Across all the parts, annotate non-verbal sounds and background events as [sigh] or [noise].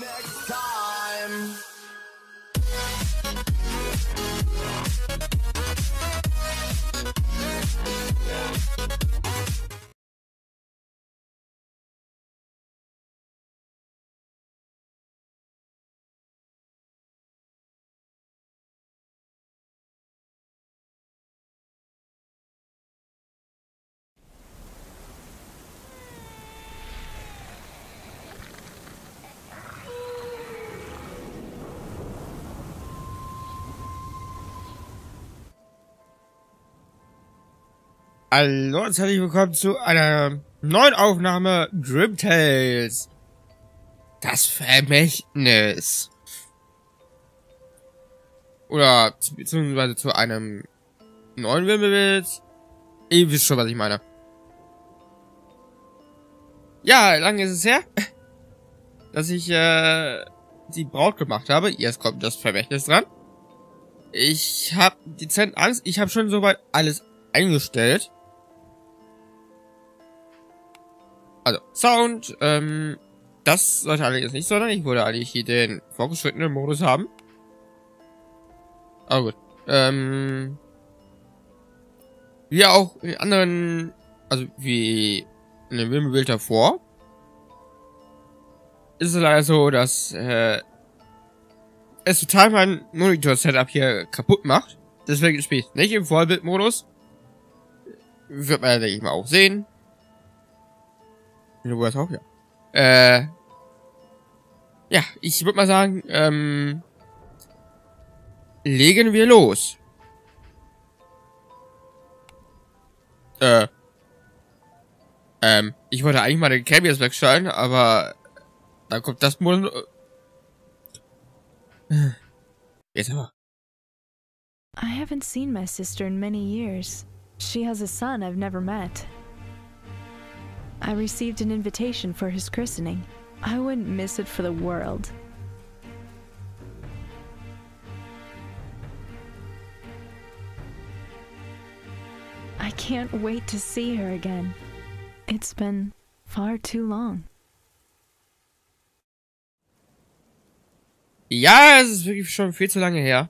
next time. Hallo und herzlich willkommen zu einer neuen Aufnahme Dream Tales. Das Vermächtnis. Oder beziehungsweise zu einem neuen Wimmelbild. Ihr wisst schon, was ich meine. Ja, lange ist es her, dass ich äh, die Braut gemacht habe. Jetzt kommt das Vermächtnis dran. Ich habe dezent Angst. Ich habe schon soweit alles eingestellt. Also, Sound, ähm, das sollte allerdings nicht sein. Ich wollte eigentlich hier den vorgeschrittenen Modus haben. Aber gut. Ähm, wie auch in anderen, also wie in dem Wimmelbild davor, ist es leider so, dass äh, es total mein Monitor-Setup hier kaputt macht. Deswegen spiele ich nicht im Vollbildmodus. Wird man, denke ich mal, auch sehen. Auch, ja. Äh, ja, ich würde mal sagen, ähm, legen wir los. Äh, ähm, ich wollte eigentlich mal den Cabias wegschalten, aber dann kommt das Mund. Jetzt aber. I haven't seen my sister in many years. She has a son I've never met. I received an invitation for his christening. I wouldn't miss it for the world. I can't wait to see her again. It's been far too long. Ja, es ist wirklich schon viel zu lange her.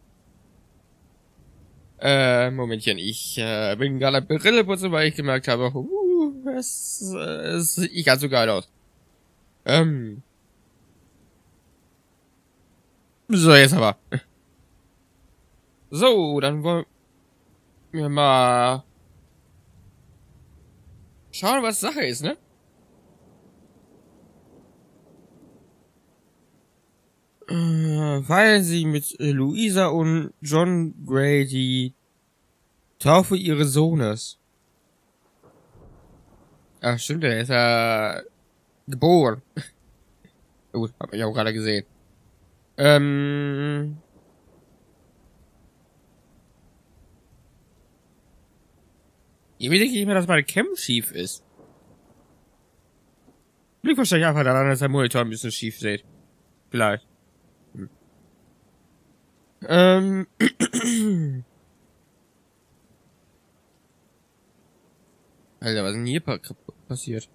Äh, Momentchen, ich äh, bin gerade Brille putzen, weil ich gemerkt habe, uh, es, äh, es sieht nicht ganz so geil aus. Ähm. So, jetzt aber. So, dann wollen wir mal schauen, was Sache ist, ne? Äh, weil sie mit äh, Luisa und John Gray die Taufe ihres Sohnes. Ach, stimmt, der ist ja geboren. [laughs] Gut, hab ich auch gerade gesehen. Ähm. Irgendwie denke ich mir, dass meine Cam schief ist. Liegt wahrscheinlich einfach daran, dass der Monitor ein bisschen schief sieht. Vielleicht. Hm. Ähm. [clears throat] Alter, was ist denn hier pa passiert?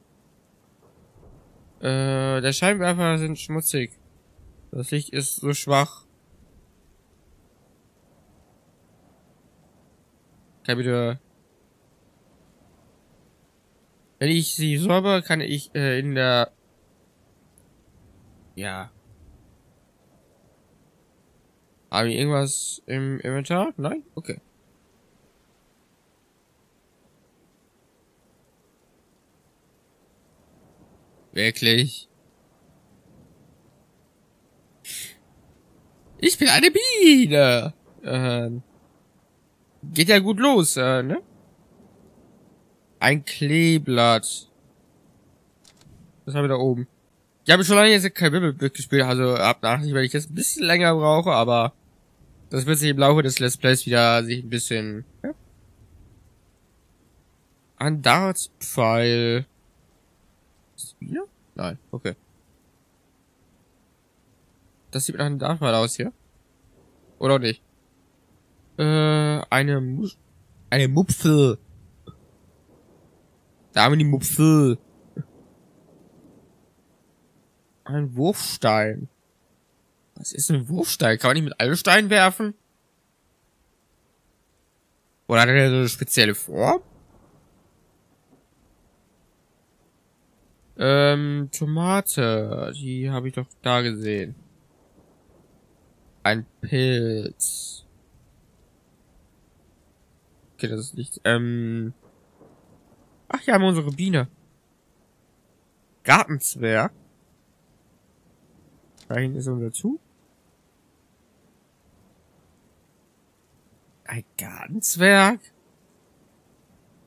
Äh, der Scheinwerfer sind schmutzig. Das Licht ist so schwach. Kann bitte... Wenn ich sie säuber, kann ich äh, in der... Ja. Haben wir irgendwas im Inventar? Nein? Okay. Wirklich? Ich bin eine Biene. Ähm, geht ja gut los, äh, ne? Ein Kleeblatt. Was haben wir da oben? Ich habe schon lange jetzt kein Wimmelbild gespielt, also ab Nachricht, weil ich jetzt ein bisschen länger brauche, aber das wird sich im Laufe des Let's Plays wieder sich ein bisschen... Ja? Ein Dartpfeil. Bier? Nein, okay. Das sieht nach einem Dartpfeil aus hier. Oder nicht? Äh, eine Mus eine Mupfel. Da haben wir die Mupfel. Ein Wurfstein. Was ist ein Wurfstein? Kann man nicht mit allen Steinen werfen? Oder hat er eine spezielle Form? Ähm, Tomate. Die habe ich doch da gesehen. Ein Pilz. Okay, das ist nicht. Ähm. Ach, hier haben wir unsere Biene. Gartenzwerg. Da hinten ist unser Zug. Ein Gartenzwerg?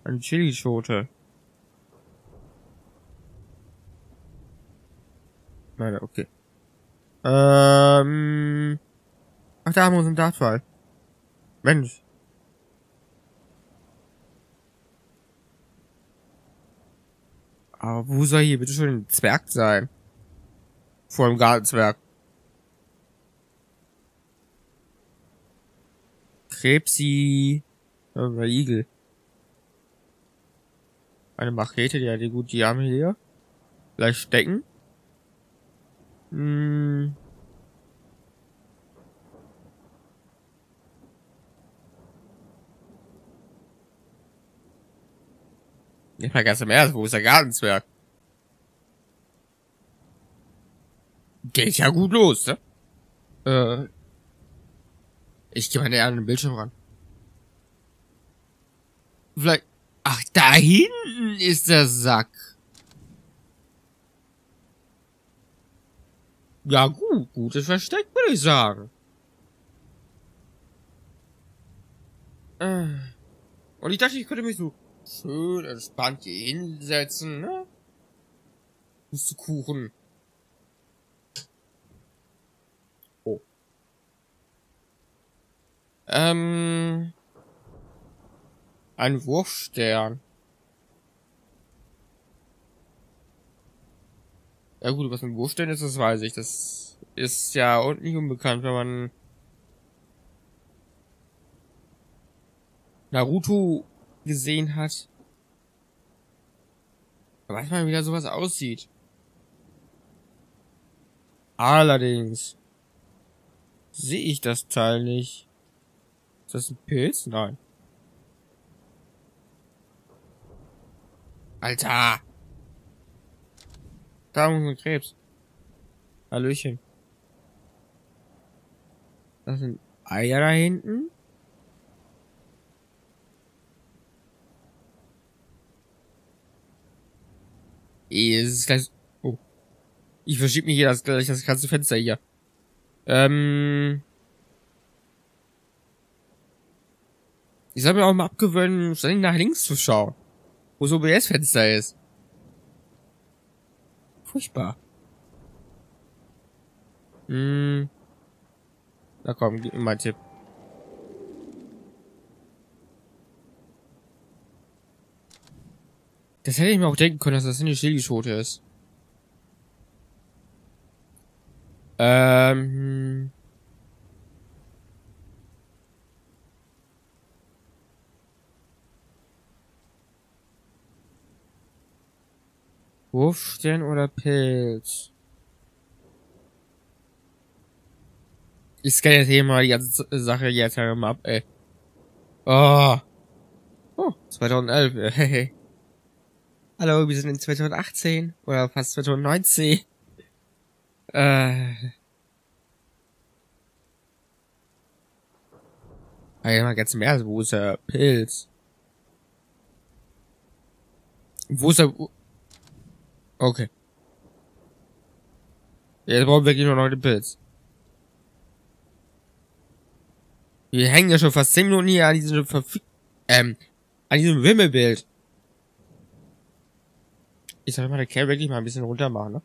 Eine Chilischote. Nein, okay. Ähm. Ach, da haben wir unseren Dartfall. Mensch. Aber wo soll hier bitte schon ein Zwerg sein? Vor dem Gartenzwerg. Krebsi. Oder Igel. Eine Machete, die hat die gut die Arme hier. Vielleicht stecken. Hm. Nicht mal ganz im Ernst, wo ist der Gartenzwerg? Geht ja gut los, ne? Äh. Ich gehe mal näher an den Bildschirm ran. Vielleicht. Ach, da hinten ist der Sack. Ja, gut, gutes Versteck, würde ich sagen. Äh. Und ich dachte, ich könnte mich so schön entspannt hier hinsetzen, ne? Kuchen. Oh. Ähm. Ein Wurfstern. Ja gut, was ein Wurfstern ist, das weiß ich. Das ist ja und nicht unbekannt, wenn man Naruto gesehen hat. Da weiß man, wie da sowas aussieht. Allerdings sehe ich das Teil nicht. Ist das ein Pilz? Nein. Alter! Da ist ein Krebs. Hallöchen. Das sind Eier da hinten. Es ist gleich. Oh. Ich verschieb mich hier das, gleich das ganze Fenster hier. Ähm. Ich soll mir auch mal abgewöhnen, ständig nach links zu schauen. Wo so OBS-Fenster ist. Furchtbar. Hm. Na komm, gib mir mal einen Tipp. Das hätte ich mir auch denken können, dass das eine Chilischote ist. Ähm. Wurfstern oder Pilz? Ich scanne jetzt hier mal die ganze Sache jetzt mal ab, ey. Oh. Oh, 2011, hey. Hallo, wir sind in 2018 oder fast 2019. Äh. Ah mal ganz Ernst, wo ist der Pilz? Wo ist der... Okay. Jetzt brauchen wir wirklich nur noch den Pilz. Wir hängen ja schon fast 10 Minuten hier an diesem Verfick... Ähm, an diesem Wimmelbild. Ich soll mal der Kerl wirklich mal ein bisschen runter machen, ne?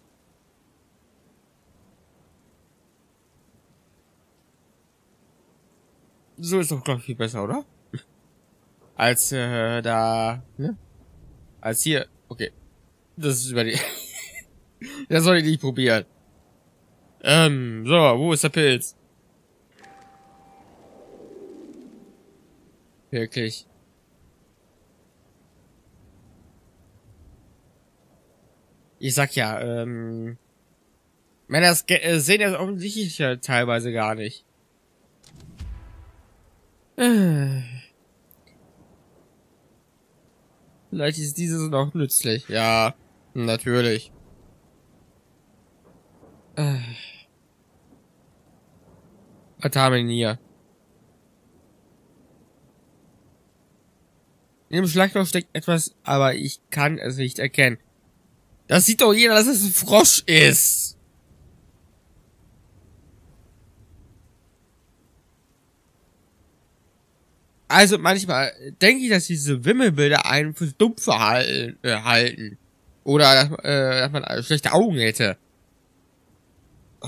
So ist doch, glaube ich, viel besser, oder? [laughs] Als äh, da, ne? Als hier. Okay. Das ist über die. [laughs] das soll ich nicht probieren. Ähm, so, wo ist der Pilz? Wirklich. Ich sag ja, ähm, Männer äh, sehen das offensichtlich ja teilweise gar nicht. Äh. Vielleicht ist dieses noch nützlich. Ja, natürlich. Äh. Was haben wir denn hier? In dem Schlagloch steckt etwas, aber ich kann es nicht erkennen. Das sieht doch jeder, dass es ein Frosch ist. Also manchmal denke ich, dass diese Wimmelbilder einen für dumm verhalten, äh, halten. Oder dass, äh, dass man schlechte Augen hätte. Oh.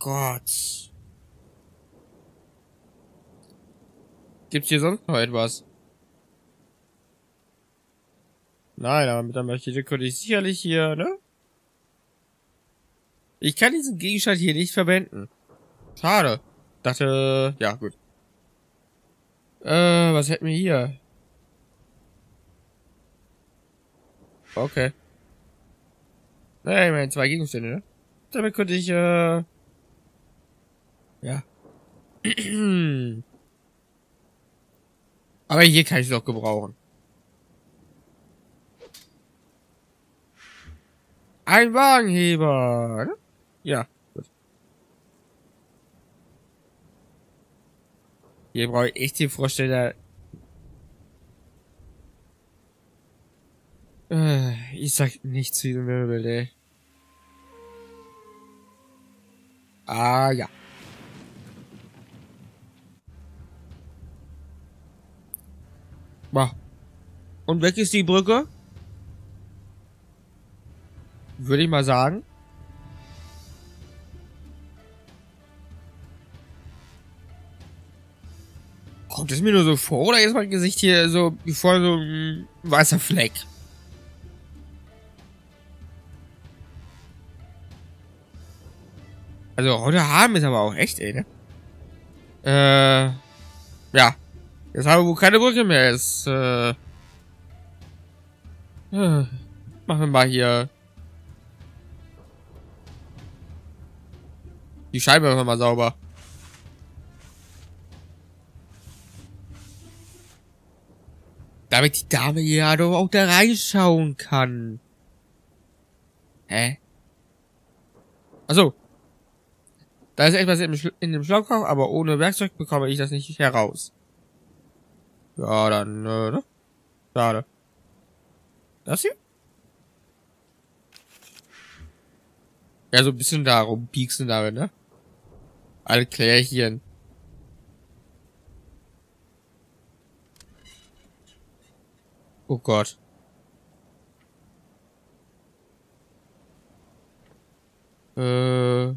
Gott. Gibt's hier sonst noch etwas? Nein, aber mit der Machete könnte ich sicherlich hier, ne? Ich kann diesen Gegenstand hier nicht verwenden. Schade. Dachte, ja, gut. Äh, was hätten wir hier? Okay. Naja, immerhin zwei Gegenstände, ne? Damit könnte ich, äh... Ja. [clears throat] Aber hier kann ich es doch gebrauchen. Ein Wagenheber. ne? Ja, gut. Hier brauche ich echt den Vorsteller. Äh, ich sag nichts zu diesem Wirbel, ey. Ah, ja. Boah. Und weg ist die Brücke? Würde ich mal sagen. Kommt es mir nur so vor, oder ist mein Gesicht hier so wie vor so ein weißer Fleck? Also rote Haaren ist aber auch echt, ey, ne? Äh, ja. Jetzt haben wir wohl keine Brücke mehr. Jetzt, äh, äh, machen wir mal hier die Scheibe mal sauber. Damit die Dame ja doch auch da reinschauen kann. Hä? Also, da ist etwas in, dem Schlauchkopf, aber ohne Werkzeug bekomme ich das nicht heraus. Ja, dann, äh, ne? Schade. Das hier? Ja, so ein bisschen darum pieksen damit, ne? Alle Klärchen. Oh Gott. Äh.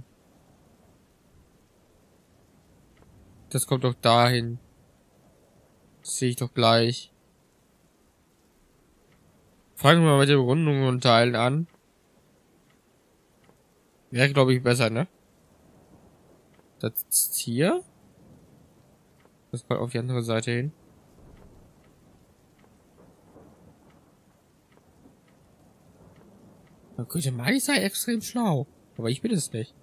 Das kommt doch dahin. Sehe ich doch gleich. Fangen wir mal mit den Rundungen und Teilen an. Wäre, glaube ich, besser, ne? Das ist hier. Das kommt auf die andere Seite hin. Man könnte ich sei extrem schlau. Aber ich bin es nicht.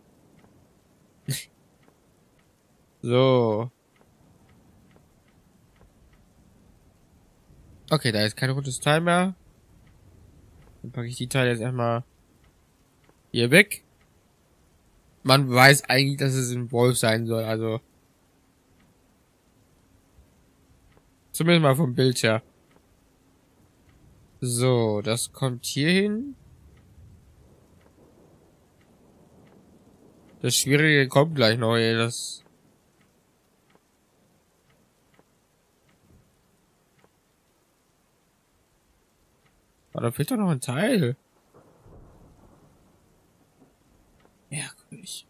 So. Okay, da ist kein rotes Teil mehr. Dann packe ich die Teile jetzt erstmal hier weg. Man weiß eigentlich, dass es ein Wolf sein soll, also. Zumindest mal vom Bild her. So, das kommt hier hin. Das Schwierige kommt gleich noch, ey, das... Aber da fehlt doch noch ein Teil. Merkwürdig.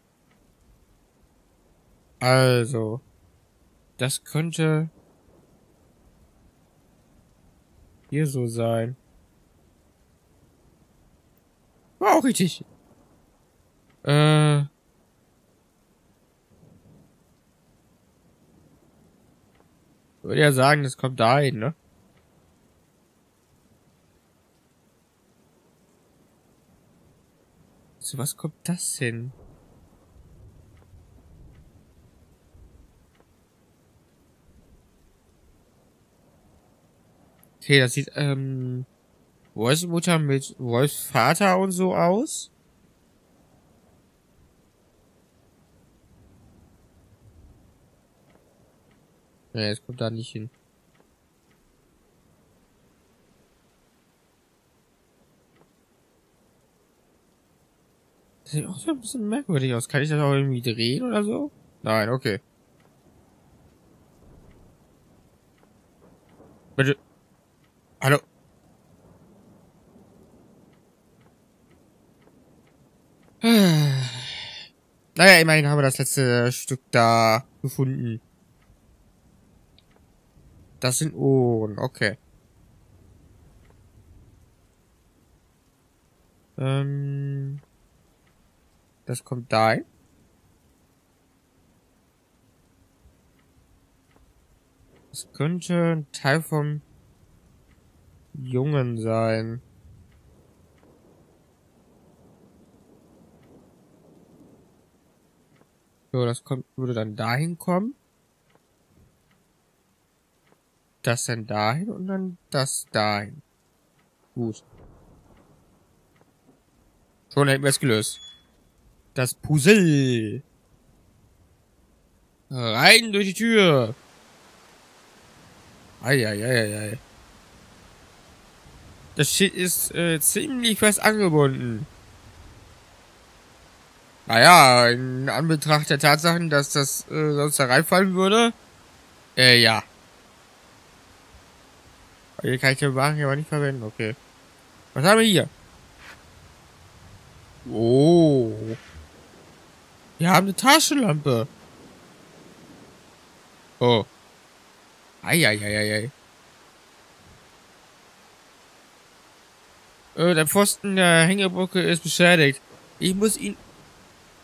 Also. Das könnte... Hier so sein. War auch richtig. Äh... Würde ja sagen, das kommt dahin, ne? So, was kommt das hin? Okay, das sieht, ähm, Wolfsmutter mit Wolfsvater und so aus. Nee, es kommt da nicht hin. Sieht auch so ein bisschen merkwürdig aus. Kann ich das auch irgendwie drehen oder so? Nein, okay. Bitte. Hallo. [sighs] Naja, immerhin haben wir das letzte Stück da gefunden. Das sind Ohren, okay. Ähm, das kommt dahin. Das könnte ein Teil vom Jungen sein. So, das kommt, würde dann dahin kommen. Das dann dahin und dann das dahin. Gut. Schon hätten wir es gelöst. Das Puzzle. Rein durch die Tür. Eieieiei. Das Shit ist äh, ziemlich fest angebunden. Naja, in Anbetracht der Tatsachen, dass das äh, sonst da reinfallen würde. Äh, ja. Hier kann ich den Wagen aber nicht verwenden, okay. Was haben wir hier? Oh. Wir haben eine Taschenlampe. Oh. Eieieiei. Äh, der Pfosten der Hängebrücke ist beschädigt. Ich muss ihn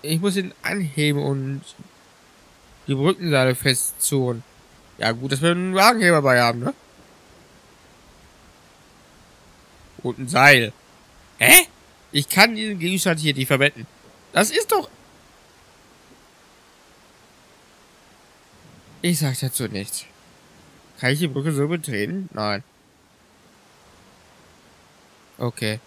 ich muss ihn anheben und die Brückenseile festzurren. Ja gut, dass wir einen Wagenheber bei haben, ne? Und ein Seil. Hä? Ich kann diesen Gegenstand hier nicht verwenden. Das ist doch... Ich sag dazu nichts. Kann ich die Brücke so betreten? Nein. Okay.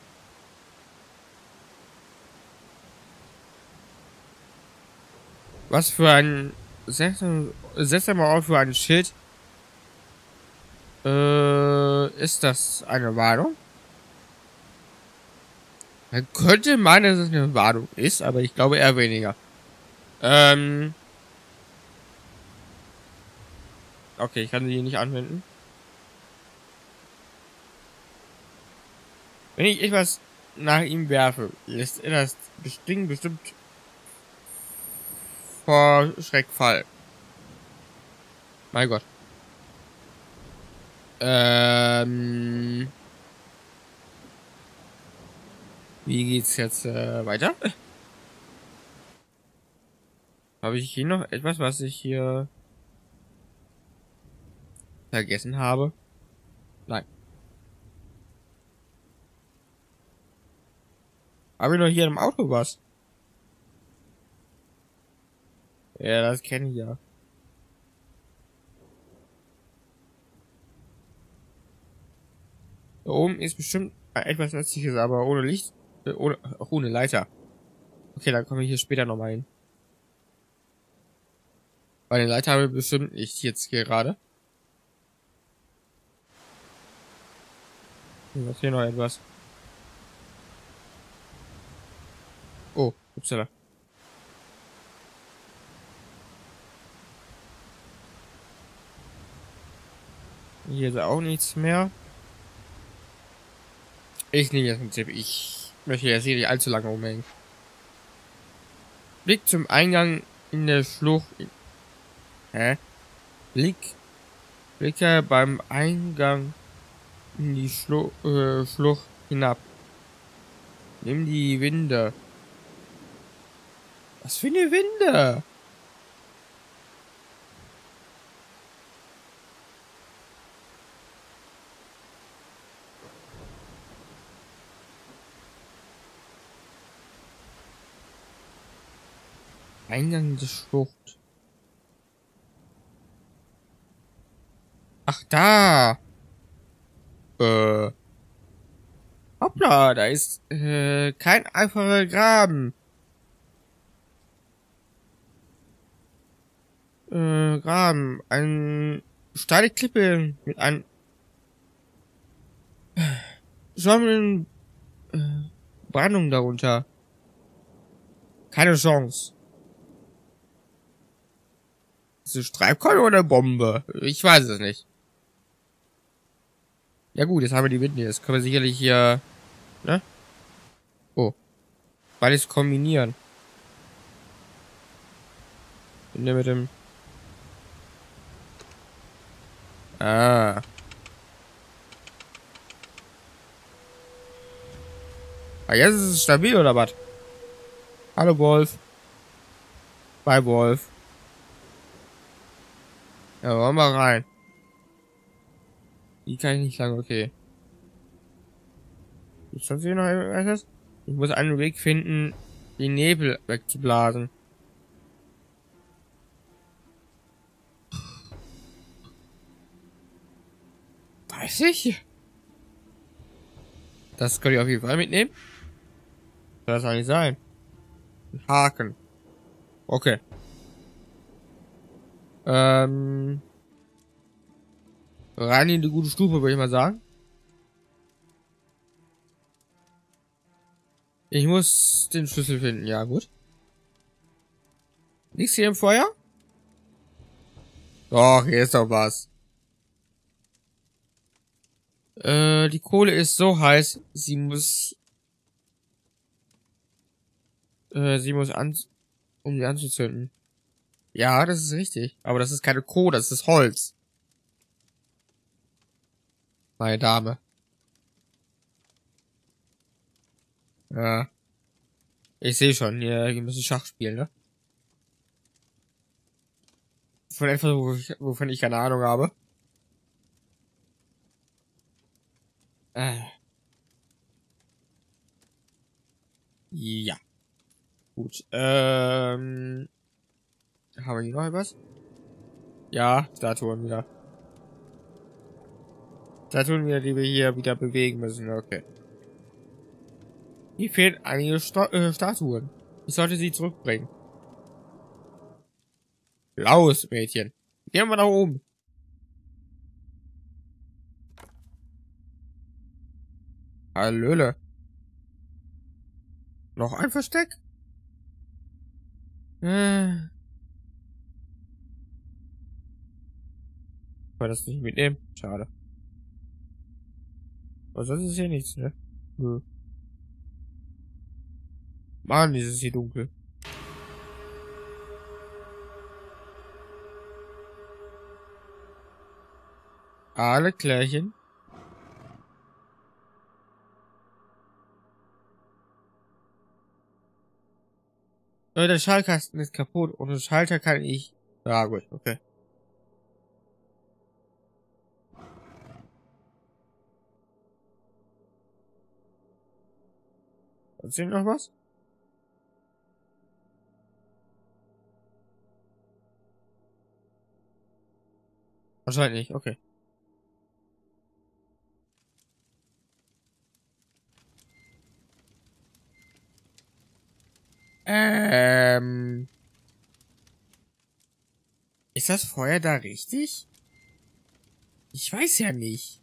Was für ein seltsamer Ort für ein Schild. Äh, ist das eine Warnung? Man könnte meinen, dass es eine Warnung ist, aber ich glaube eher weniger. Ähm. Okay, ich kann sie hier nicht anwenden. Wenn ich etwas nach ihm werfe, lässt er das Ding bestimmt vor Schreckfall. Mein Gott. Ähm. Wie geht's jetzt äh, weiter? Habe ich hier noch etwas, was ich hier vergessen habe? Nein. Habe ich noch hier im Auto was? Ja, das kenne ich ja. Da oben ist bestimmt etwas Nützliches, aber ohne Licht, äh, ohne, ohne Leiter. Okay, dann komme ich hier später nochmal hin. Weil den Leiter haben wir bestimmt nicht jetzt gerade. Was hier noch etwas? Oh, upsala. Hier ist auch nichts mehr. Ich nehme jetzt einen Tipp. Ich möchte hier nicht allzu lange umhängen. Blick zum Eingang in der Schlucht. Hä? Blick. Blicke beim Eingang in die Schlu äh, Schlucht hinab. Nimm die Winde. Was für eine Winde? Eingang der Schlucht. Ach, da. Äh. Hoppla, da ist äh, kein einfacher Graben. Äh, Graben. Ein steile Klippe mit einem schwammenden äh, Brandung darunter. Keine Chance. Ist es Streifkolbe oder Bombe? Ich weiß es nicht. Ja gut, jetzt haben wir die Winde. Jetzt können wir sicherlich hier... Ne? Oh. Beides kombinieren. Winde mit dem... Ah. Ah, jetzt ist es stabil, oder was? Hallo, Wolf. Bye, Wolf. Ja, wollen wir rein. Die kann ich nicht sagen, okay. Ist sonst hier noch etwas? Ich muss einen Weg finden, den Nebel wegzublasen. Weiß ich. Das könnte ich auf jeden Fall mitnehmen. Soll das eigentlich sein? Ein Haken. Okay. Ähm. Rein in die gute Stufe, würde ich mal sagen. Ich muss den Schlüssel finden, ja gut. Nichts hier im Feuer? Doch, hier ist doch was. Äh, die Kohle ist so heiß, sie muss... Äh, sie muss an... um die anzuzünden. Ja, das ist richtig. Aber das ist keine Kohle, das ist Holz. Meine Dame. Ja. Ich sehe schon, hier, hier müssen Schach spielen, ne? Von etwas, wovon ich keine Ahnung habe. Äh. Ja. Gut. Ähm. Haben wir hier noch etwas? Ja, Statuen wieder. Statuen wieder, die wir hier wieder bewegen müssen. Okay. Hier fehlen einige Sta äh, Statuen. Ich sollte sie zurückbringen. Los, Mädchen. Gehen wir nach oben. Hallöle. Noch ein Versteck? Äh. War das nicht mitnehmen? Schade. Aber sonst ist hier nichts, ne? Nö. Mann, ist es hier dunkel. Alle Klärchen. Äh, der Schaltkasten ist kaputt. Ohne Schalter kann ich... Ja, gut, okay. Hier noch was? Wahrscheinlich okay. Ähm. Ist das Feuer da richtig? Ich weiß ja nicht.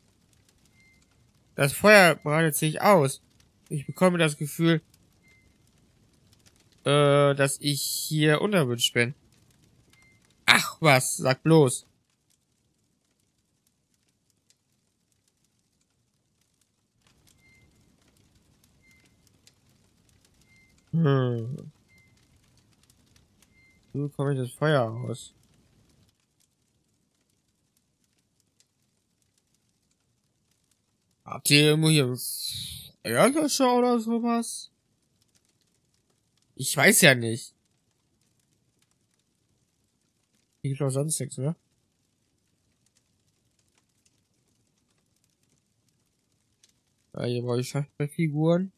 Das Feuer breitet sich aus. Ich bekomme das Gefühl, äh, dass ich hier unerwünscht bin. Ach was, sag bloß. Hm. Wie bekomme ich das Feuer aus? Habt ihr irgendwo hier Ärgersche oder sowas? Ich weiß ja nicht. Ich glaube sonst nichts, oder? Ja, hier brauche ich Schachbrett-Figuren.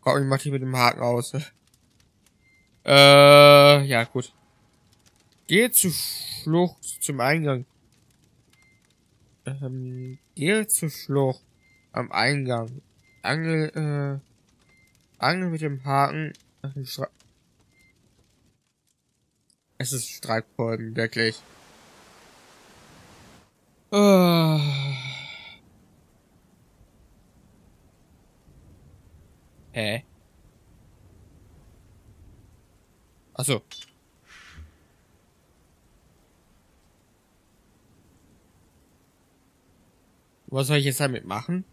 Komm, ich mach dich mit dem Haken aus. [laughs] äh, ja, gut. Gehe zur Schlucht, zum Eingang. Ähm, gehe zur Schlucht am Eingang. Angel, äh, Angel mit dem Haken. Es ist Streitkolben, wirklich. Oh. Hä? Achso. Was soll ich jetzt damit machen?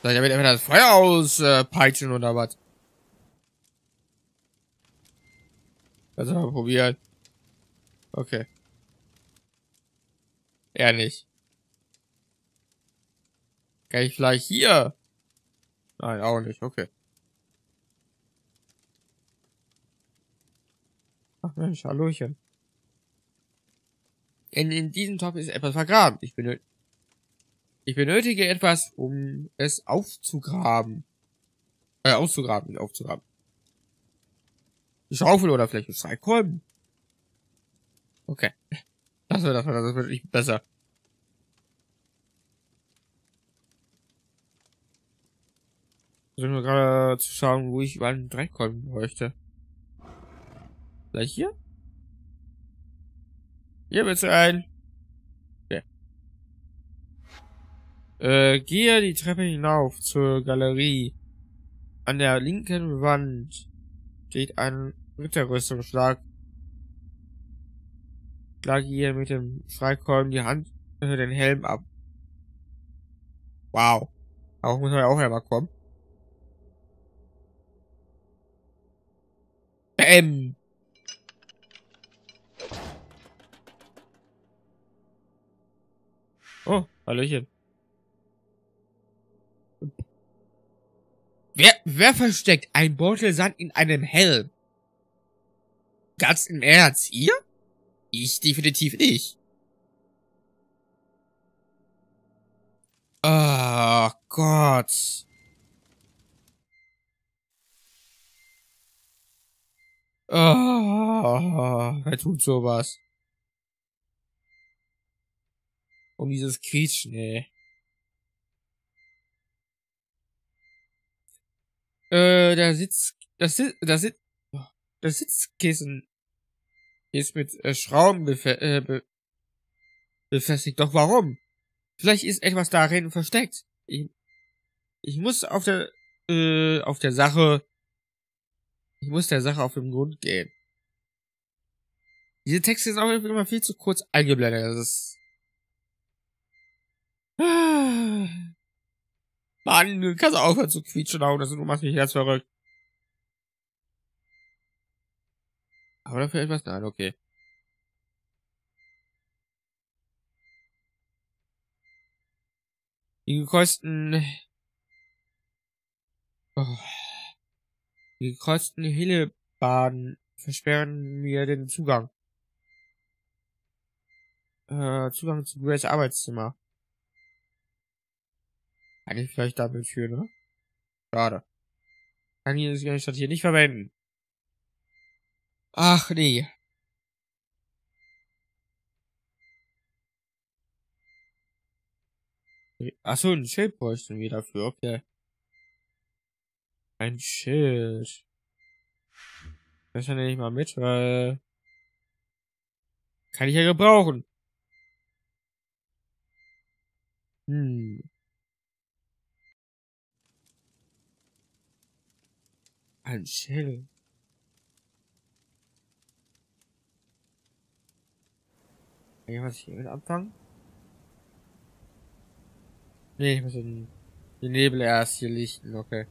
Soll ich damit einfach das Feuer auspeitschen äh, oder was? Also mal probieren. Okay. Er nicht. Kann ich vielleicht hier? Nein, auch nicht. Okay. Ach Mensch, Hallöchen. In, in diesem Topf ist etwas vergraben. Ich benötige, ich benötige etwas, um es aufzugraben. Äh, auszugraben, nicht aufzugraben. Die Schaufel oder vielleicht ein Streitkolben. Okay. [laughs] Das wird, das wird, das wird nicht besser. Ich versuche gerade zu schauen, wo ich einen Dreckkolben bräuchte. Vielleicht hier? Hier bitte ein. Okay. Äh, gehe die Treppe hinauf zur Galerie. An der linken Wand steht ein Ritterrüstungsschlag. Schlage ihr mit dem Schreikkolben die Hand unter den Helm ab. Wow. Auch muss er auch einmal kommen. Ähm. Oh, Hallöchen. Wer, wer versteckt ein Beutel Sand in einem Helm? Ganz im Ernst, ihr? Ich definitiv nicht. Oh Gott. Oh, wer tut sowas? Um dieses Quietschen, ey. Äh, der Sitz, das Sitz, das Sitz, das Sitzkissen ist mit äh, Schrauben befe äh, be befestigt. Doch warum? Vielleicht ist etwas darin versteckt. Ich, ich muss auf der, äh, auf der Sache ich muss der Sache auf den Grund gehen. Diese Texte sind auch immer viel zu kurz eingeblendet. Das ist... [sighs] Mann, du kannst aufhören zu quietschen, auch, das du machst mich jetzt verrückt. Aber dafür etwas? Nein, okay. Die kosten... Oh. Die gekreuzten Hillebaden versperren mir den Zugang. Äh, Zugang zu Grace Arbeitszimmer. Kann ich vielleicht damit führen, ne? Schade. Kann ich das hier nicht verwenden. Ach, nee. Achso, ein Schild bräuchten wir dafür, okay. Ein Schild. Das nehme ich mal mit, weil... Kann ich ja gebrauchen. Hm. Ein Schild. Kann ich was hier mit anfangen? Nee, ich muss den, den Nebel erst hier lichten, okay.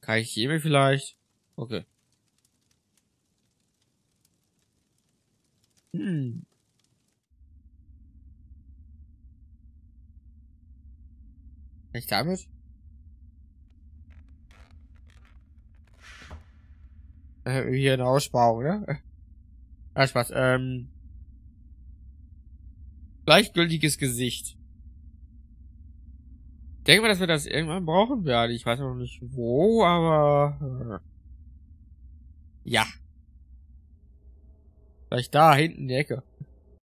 Kann ich hier vielleicht? Okay. Hm. Kann ich damit? Äh, hier eine Aussparung, ne? [laughs] Ah, Spaß. Ähm. Gleichgültiges Gesicht. denke mal, dass wir das irgendwann brauchen werden. Ich weiß noch nicht wo, aber äh, ja. Vielleicht da hinten in die Ecke.